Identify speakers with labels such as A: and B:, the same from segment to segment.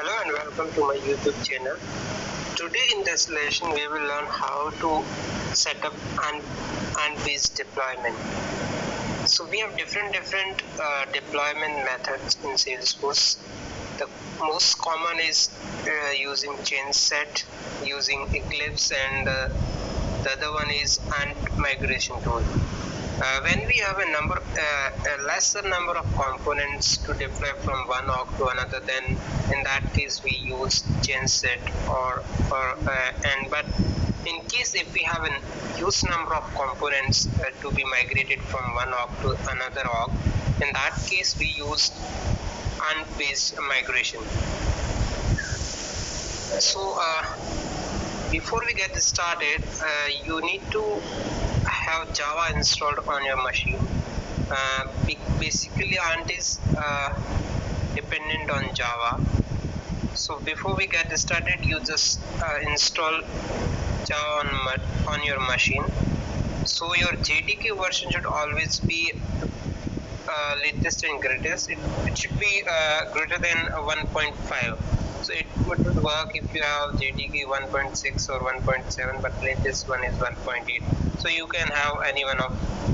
A: Hello and welcome to my YouTube channel. Today in this lesson we will learn how to set up ant, ant-based deployment. So we have different different uh, deployment methods in Salesforce. The most common is uh, using change set, using Eclipse and uh, the other one is ant migration tool. Uh, when we have a number, uh, a lesser number of components to deploy from one org to another, then in that case we use change set or or uh, and but in case if we have a huge number of components uh, to be migrated from one org to another org, in that case we use ant-based migration. So uh, before we get started, uh, you need to have Java installed on your machine. Uh, basically, Ant is uh, dependent on Java. So before we get started, you just uh, install Java on, on your machine. So your JDK version should always be uh, latest and greatest. It, it should be uh, greater than 1.5 would work if you have JDK 1.6 or 1.7 but latest one is 1.8 so you can have any one of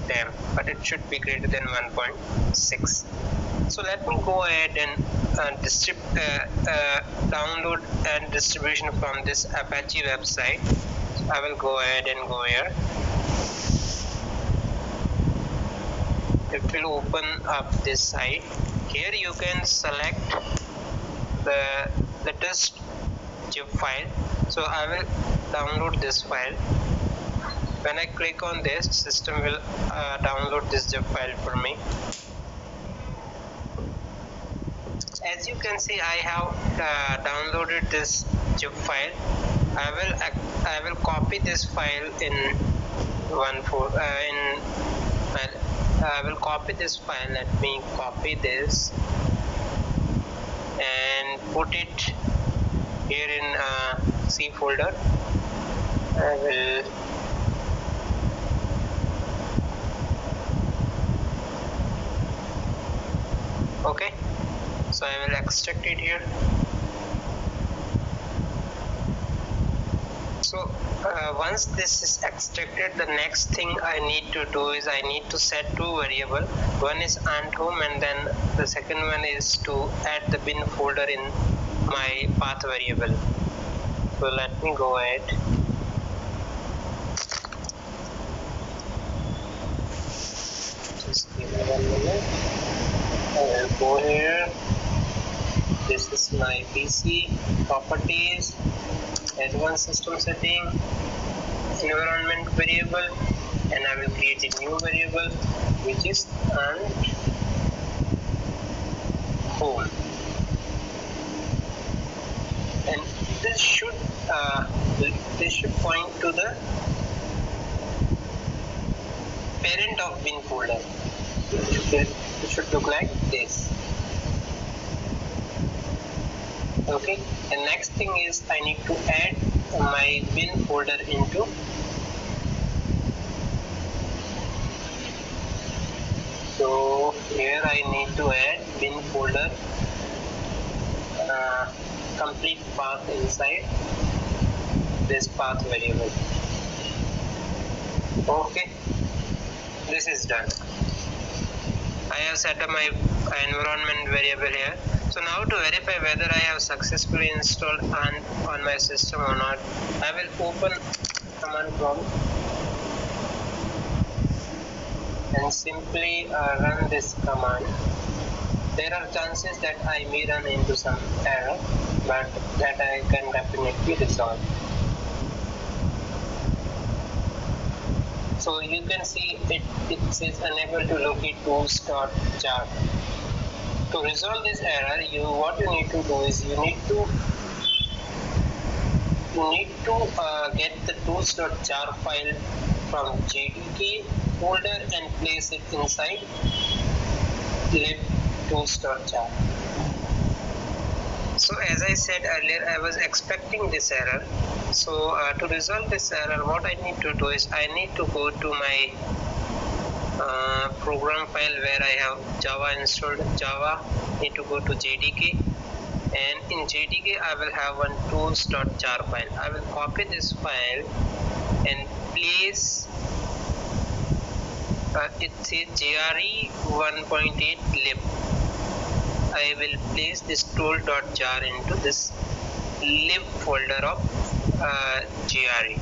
A: them but it should be greater than 1.6 so let me go ahead and uh, uh, uh, download ant distribution from this Apache website. So I will go ahead and go here. It will open up this site. Here you can select the latest zip file. So I will download this file. When I click on this system will uh, download this zip file for me. As you can see I have uh, downloaded this zip file. I will I will copy this file in one for uh, in I will copy this file. Let me copy this. And put it here in uh, C folder. I will okay. So I will extract it here so uh, once this is extracted the next thing I need to do is I need to set two variable one is ant home and then the second one is to add the bin folder in my path variable. So let me go ahead. Just give me one minute. I will go here. This is my PC properties advanced system setting environment variable and I will create a new variable which is ant home and this should uh, this should point to the parent of bin folder. It should look like this okay. The next thing is I need to add my bin folder into. So here I need to add bin folder uh, complete path inside this path variable. Okay. This is done. I have set up my environment variable here so now to verify whether I have successfully installed Ant on my system or not, I will open command prompt and simply uh, run this command. There are chances that I may run into some error, but that I can definitely resolve. So you can see it, it says unable to locate to start tools.jar to resolve this error you what you need to do is you need to you need to uh, get the tools.jar file from JDK folder and place it inside lib tools.jar so as I said earlier I was expecting this error so uh, to resolve this error what I need to do is I need to go to my uh, program file where I have Java installed. Java need to go to JDK and in JDK I will have one tools.jar file. I will copy this file and place uh, it says JRE 1.8 lib. I will place this tool.jar into this lib folder of uh, JRE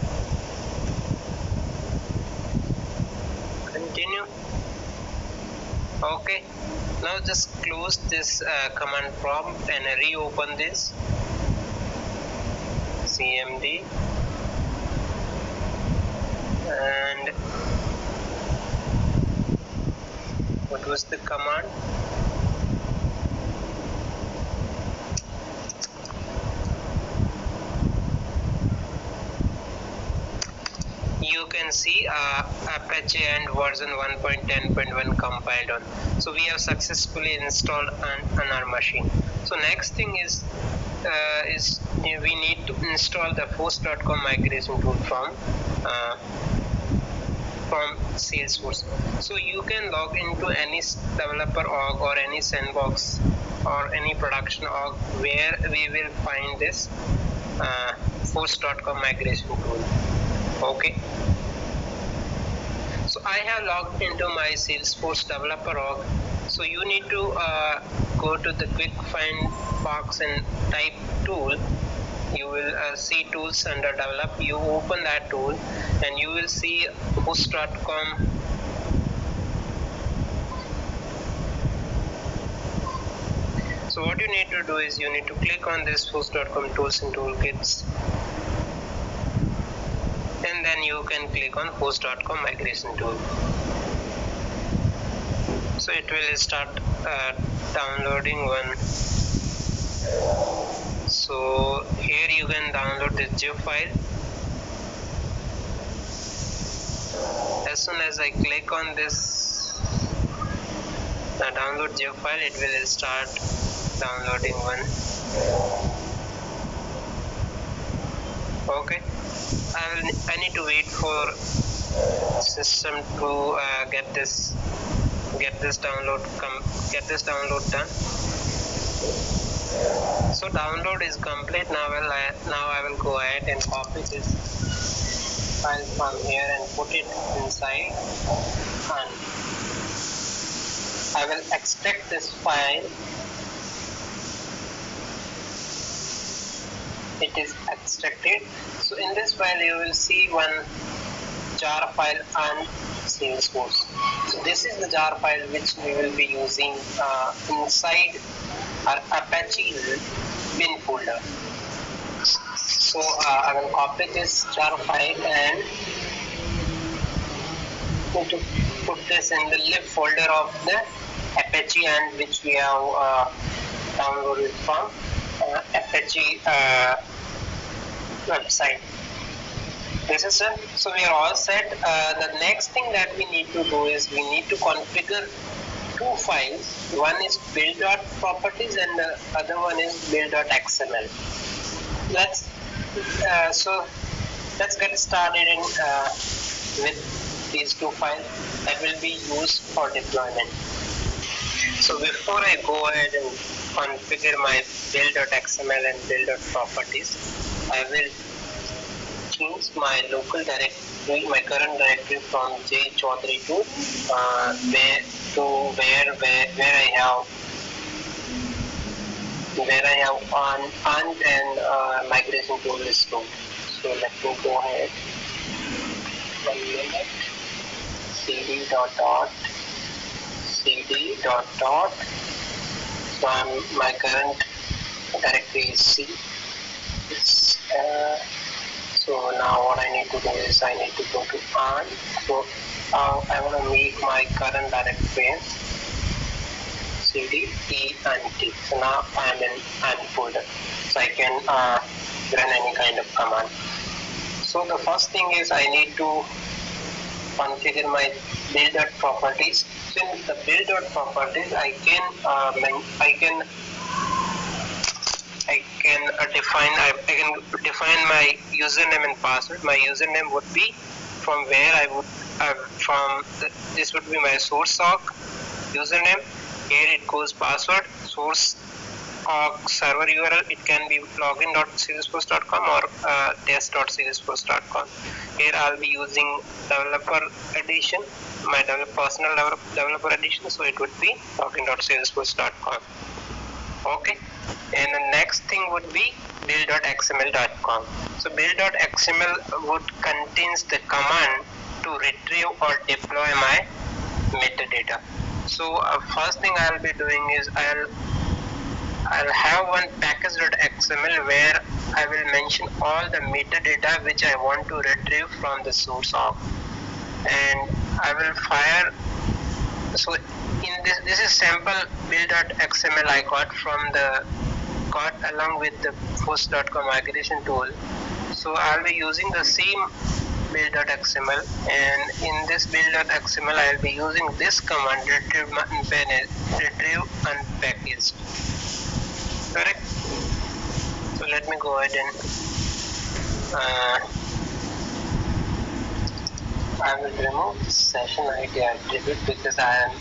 A: continue. Okay. Now just close this uh, command prompt and reopen this. Cmd and what was the command you see uh, Apache Ant version 1.10.1 compiled on. So we have successfully installed on, on our machine. So next thing is uh, is we need to install the force.com migration tool from uh, from Salesforce. So you can log into any developer org or any sandbox or any production org where we will find this uh, force.com migration tool okay I have logged into my Salesforce developer org. So you need to uh, go to the quick find box and type tool. You will uh, see tools under develop. You open that tool and you will see Force.com so what you need to do is you need to click on this Force.com tools and toolkits then you can click on Force.com migration tool. So it will start uh, downloading one. So here you can download the zip file. As soon as I click on this the download zip file it will start downloading one. Okay I will I need to wait for system to uh, get this get this download come get this download done. So download is complete. Now will I, now I will go ahead and copy this file from here and put it inside. And I will extract this file it is extracted so in this file you will see one jar file and salesforce. So this is the jar file which we will be using uh, inside our apache bin folder. So uh, i will copy this jar file and to put this in the lib folder of the apache ant which we have uh, downloaded from uh, Apache uh, website. This is it. So we are all set. Uh, the next thing that we need to do is we need to configure two files. One is build.properties and the other one is build.xml. Let's uh, so let's get started in, uh, with these two files that will be used for deployment. So before I go ahead and configure my build.xml and build.properties, I will change my local directory, my current directory from jchaudhary to uh, where to where where where I have where I have on on and uh, migration tool is stored. So let me go ahead. Cd dot dot cd dot dot so I'm, my current directory is C. So now what I need to do is I need to go to on. So uh, I want to make my current directory cd e and t. So now I'm in ant folder. So I can uh, run any kind of command. So the first thing is I need to configure my build properties in the build properties I can uh, I can I can uh, define I, I, can define my username and password my username would be from where I would uh, from this would be my source sock username here it goes password source org server URL. It can be login.salesforce.com or uh, test.salesforce.com. Here I'll be using developer edition, my personal developer edition. So it would be login.salesforce.com. Okay. And the next thing would be build.xml.com. So build.xml would contains the command to retrieve or deploy my metadata. So uh, first thing I'll be doing is I'll I'll have one package.xml where I will mention all the metadata which I want to retrieve from the source of and I will fire so in this this is sample build.xml I got from the got along with the Force.com migration tool. So I'll be using the same build.xml and in this build.xml I'll be using this command retrieve retrieve unpackaged. Correct? So let me go ahead and uh, I will remove this session ID attribute because I am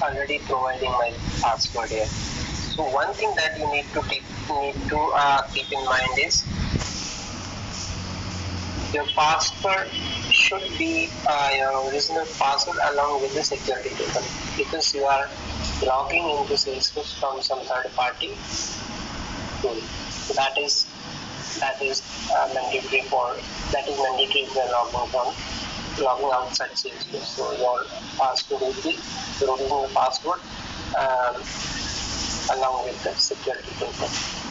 A: already providing my password here. So one thing that you need to keep, need to uh, keep in mind is your password should be uh, your original password along with the security token because you are logging into Salesforce from some third party. Tool. So that is that is uh, mandatory for that is mandatory if you are logging from logging outside Salesforce. So your password will be your original password um, along with the security token.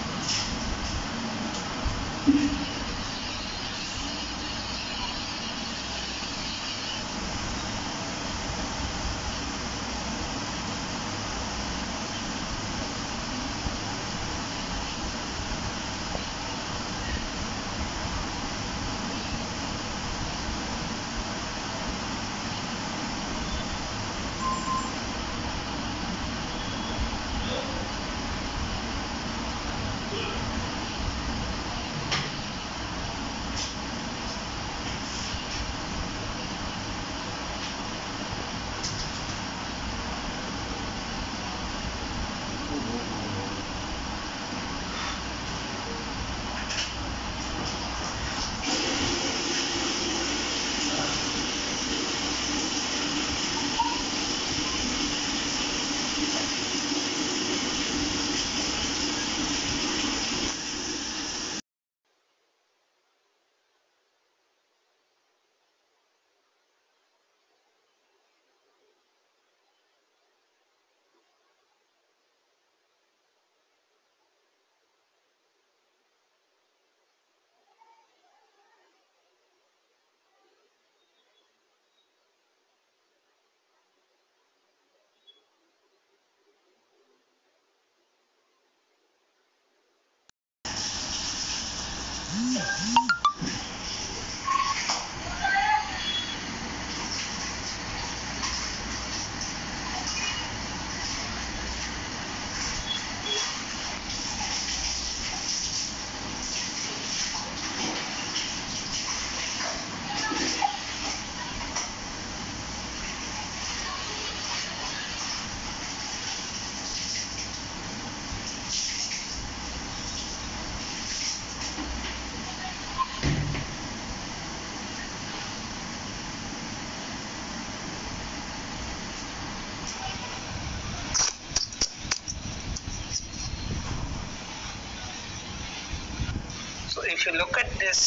A: If you look at this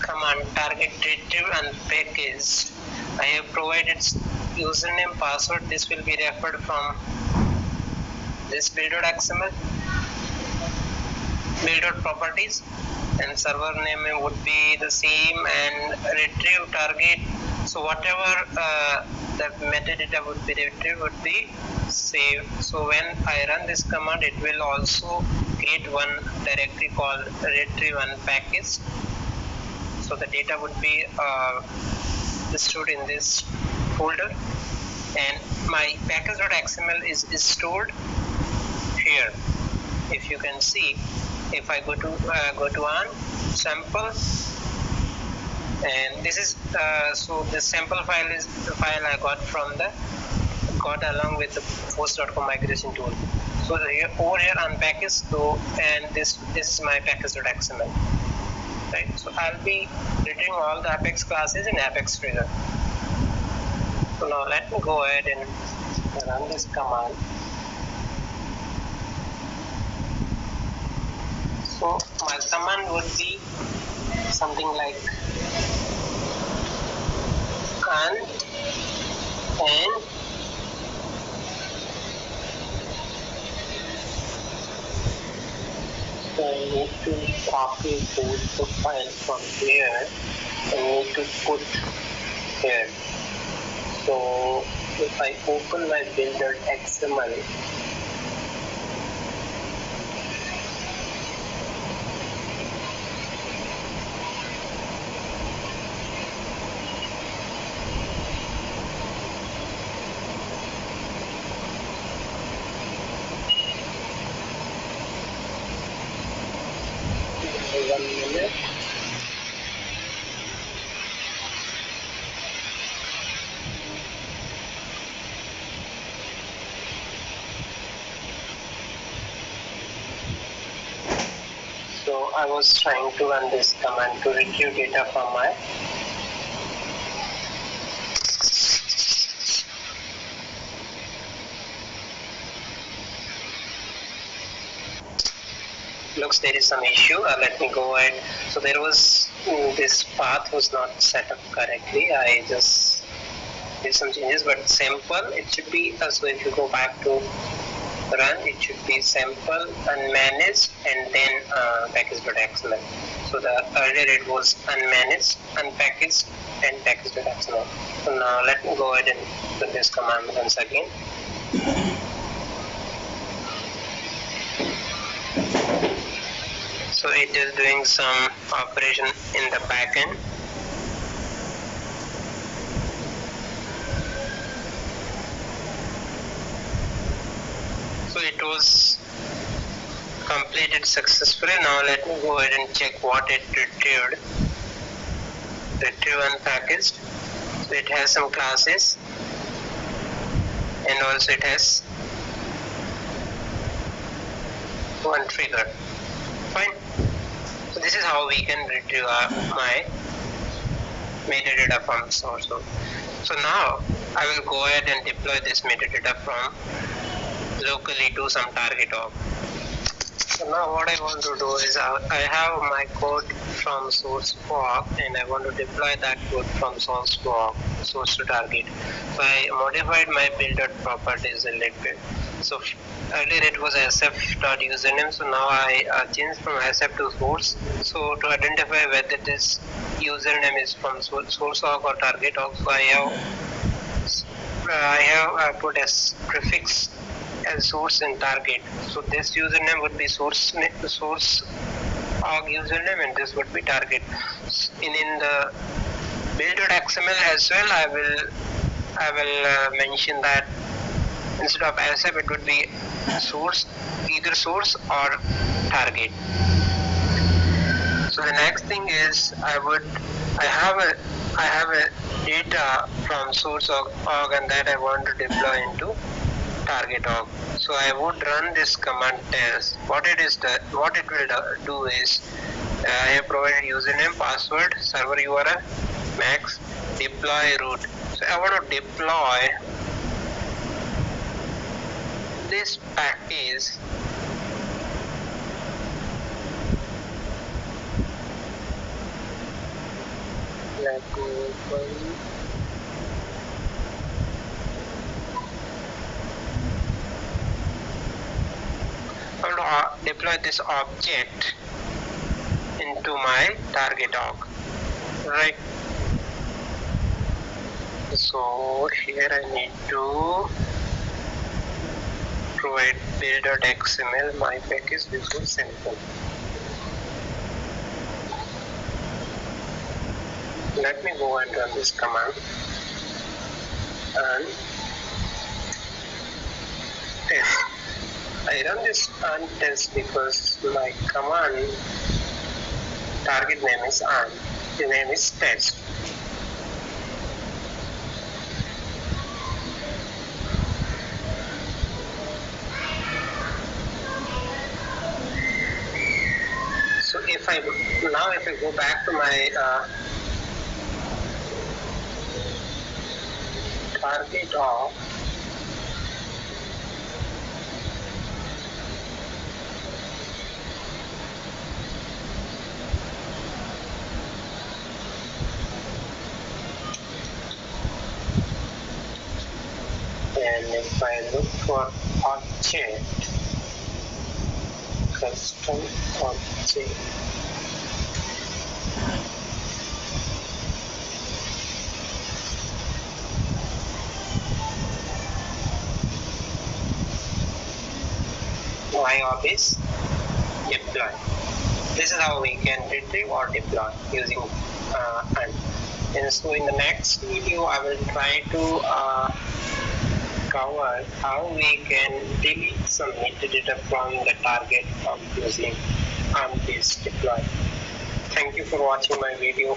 A: command target retrieve and package I have provided username password this will be referred from this build.xml properties, and server name would be the same and retrieve target. So whatever uh, the metadata would be retrieved would be saved so when I run this command it will also create one directory called retrieve unpackaged. So the data would be uh, stored in this folder. And my package.xml is, is stored here. If you can see if I go to uh, go to on sample. And this is uh, so the sample file is the file I got from the got along with the Force.com migration tool So over here unpackage so and this this is my package.xml. Right. So I'll be returning all the Apex classes in Apex Trigger. So now let me go ahead and run this command. So my command would be something like and I need to copy both the from here need to put here so if I open my build.xml one minute. So I was trying to run this command to retrieve data from my looks there is some issue uh, let me go ahead. So there was mm, this path was not set up correctly. I just did some changes but sample it should be uh, so if you go back to run it should be sample unmanaged and then uh, package.xml so the earlier it was unmanaged unpackaged and package.xml so now let me go ahead and run this command once again. So it is doing some operation in the backend so it was completed successfully. Now let me go ahead and check what it retrieved retrieve unpackaged. So it has some classes and also it has one trigger fine. So this is how we can retrieve our, my metadata from source. So, so now I will go ahead and deploy this metadata from locally to some target org so now what I want to do is I have my code from source org and I want to deploy that code from source org, source to target. So I modified my build properties a little bit. So earlier it was sf.username so now I uh, changed from sf to source. So to identify whether this username is from source org or target org so I have I have uh, put a prefix as source and target. So this username would be source source org username and this would be target. In in the build.xml as well, I will I will uh, mention that instead of sf it would be source either source or target. So the next thing is I would I have a I have a data from source org and that I want to deploy into target org. So I would run this command test. What it is that what it will do is uh, I have provided username, password, server URL, max, deploy root. So I want to deploy this package let me open I will uh, deploy this object into my target org right? So here I need to provide build.xml my package before simple. Let me go and run this command and test I run this ant test because my command target name is ant. the name is test. So if I, now if I go back to my uh, target off. If I look for object custom object my office deploy this is how we can retrieve or deploy using uh, and and so in the next video I will try to uh, how we can delete some metadata from the target of using ant-based deploy. Thank you for watching my video.